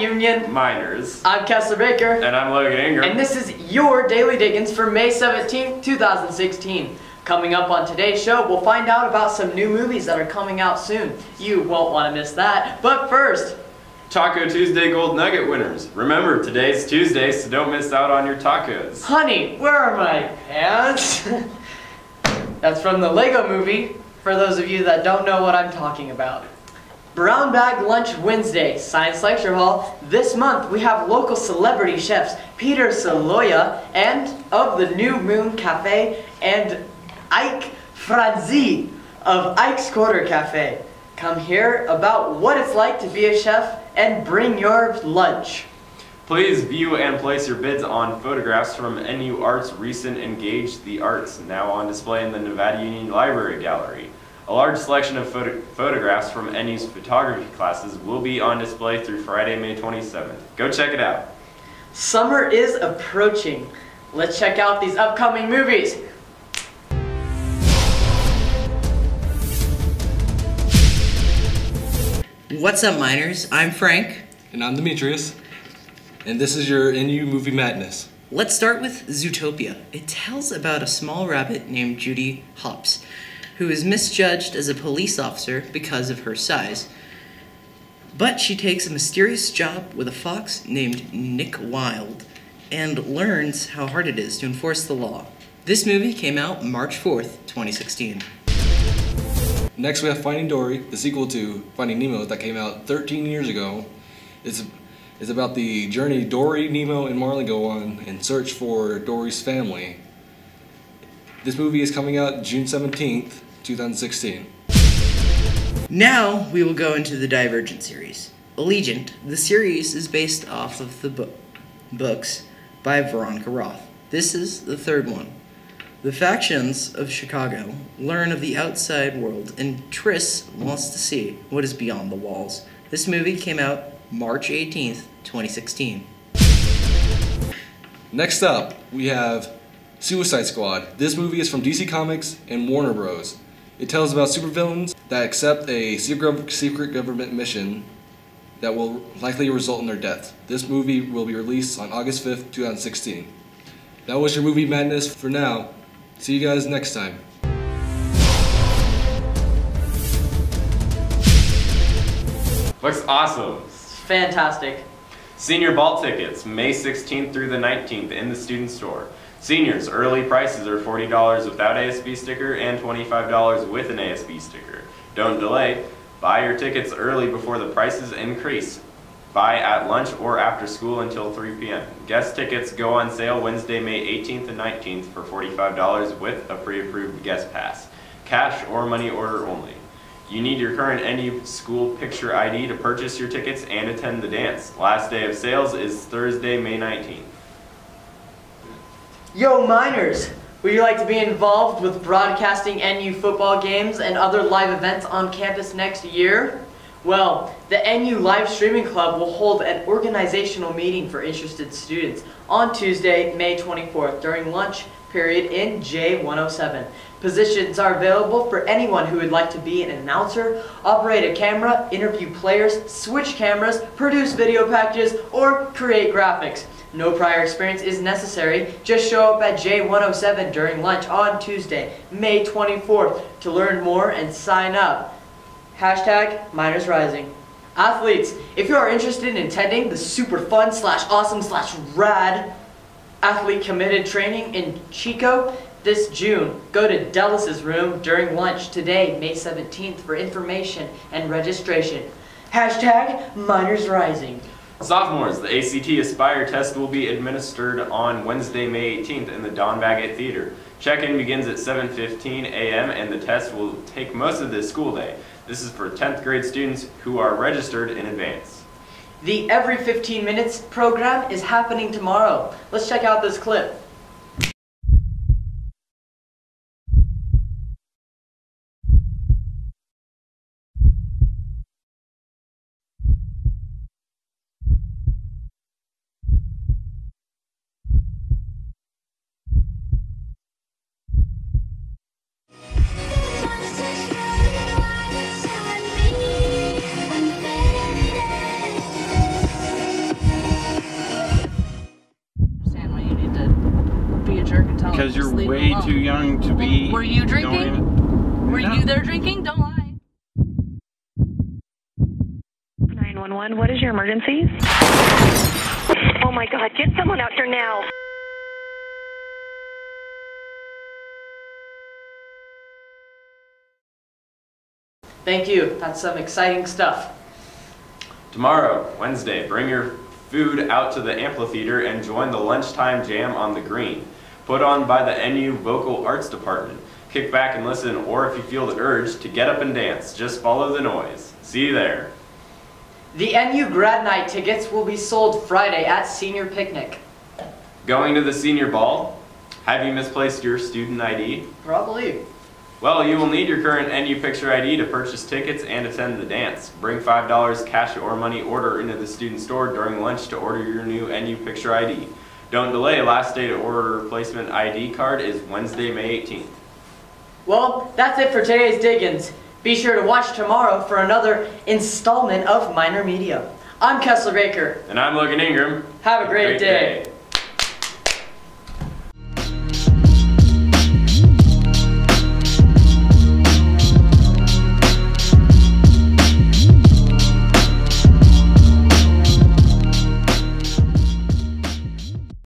Union. Miners. I'm Kessler Baker. And I'm Logan Ingram. And this is your Daily Diggins for May 17th, 2016. Coming up on today's show, we'll find out about some new movies that are coming out soon. You won't want to miss that. But first, Taco Tuesday Gold Nugget winners. Remember, today's Tuesday, so don't miss out on your tacos. honey, where are my pants? That's from the Lego movie, for those of you that don't know what I'm talking about. Brown Bag Lunch Wednesday, Science Lecture Hall. This month we have local celebrity chefs Peter Selaya and of the New Moon Cafe and Ike Franzi of Ike's Quarter Cafe. Come hear about what it's like to be a chef and bring your lunch. Please view and place your bids on photographs from NU Arts' recent Engage the Arts, now on display in the Nevada Union Library Gallery. A large selection of photo photographs from NU's photography classes will be on display through Friday, May 27th. Go check it out. Summer is approaching. Let's check out these upcoming movies. What's up, miners? I'm Frank. And I'm Demetrius. And this is your NU Movie Madness. Let's start with Zootopia. It tells about a small rabbit named Judy Hopps, who is misjudged as a police officer because of her size. But she takes a mysterious job with a fox named Nick Wilde and learns how hard it is to enforce the law. This movie came out March 4th, 2016. Next, we have Finding Dory, the sequel to Finding Nemo that came out 13 years ago. It's, it's about the journey Dory, Nemo, and Marlin go on in search for Dory's family. This movie is coming out June 17th, 2016. Now we will go into the Divergent series. Allegiant, the series is based off of the book, books by Veronica Roth. This is the third one. The factions of Chicago learn of the outside world, and Tris wants to see what is beyond the walls. This movie came out March 18th, 2016. Next up, we have Suicide Squad. This movie is from DC Comics and Warner Bros. It tells about supervillains that accept a secret secret government mission that will likely result in their death. This movie will be released on August 5th, 2016. That was your movie madness for now. See you guys next time. Looks awesome. Fantastic. Senior ball tickets, May 16th through the 19th in the student store. Seniors, early prices are $40 without ASB sticker and $25 with an ASB sticker. Don't delay. Buy your tickets early before the prices increase. Buy at lunch or after school until 3 p.m. Guest tickets go on sale Wednesday, May 18th and 19th for $45 with a pre-approved guest pass. Cash or money order only. You need your current NU school picture ID to purchase your tickets and attend the dance. Last day of sales is Thursday, May 19th. Yo, miners! Would you like to be involved with broadcasting NU football games and other live events on campus next year? Well, the NU Live Streaming Club will hold an organizational meeting for interested students on Tuesday, May 24th during lunch period in J107. Positions are available for anyone who would like to be an announcer, operate a camera, interview players, switch cameras, produce video packages, or create graphics. No prior experience is necessary. Just show up at J107 during lunch on Tuesday, May 24th to learn more and sign up. Hashtag Miners Rising. Athletes, if you are interested in attending the super fun slash awesome slash rad athlete committed training in Chico this June, go to Dallas's room during lunch today, May 17th for information and registration. Hashtag Miners Rising. Sophomores, the ACT Aspire test will be administered on Wednesday, May 18th in the Don Baggett Theater. Check-in begins at 7.15 a.m. and the test will take most of the school day. This is for 10th grade students who are registered in advance. The Every 15 Minutes program is happening tomorrow. Let's check out this clip. Because you're Just leave way alone. too young to be. Were you going- drinking? Were No. you there drinking? Don't lie. 911, what is your emergency? Oh my god, get someone out here now. Thank you. That's some exciting stuff. Tomorrow, Wednesday, bring your food out to the amphitheater and join the lunchtime jam on the green. Put on by the NU Vocal Arts Department. Kick back and listen, or if you feel the urge to get up and dance, just follow the noise. See you there. The NU Grad Night tickets will be sold Friday at Senior Picnic. Going to the senior ball? Have you misplaced your student ID? Probably. Well, you will need your current NU Picture ID to purchase tickets and attend the dance. Bring $5 cash or money order into the student store during lunch to order your new NU Picture ID. Don't delay, last day to order replacement ID card is Wednesday, May 18th. Well, that's it for today's Diggins. Be sure to watch tomorrow for another installment of Miner Media. I'm Kessler Baker. And I'm Logan Ingram. Have a great, day.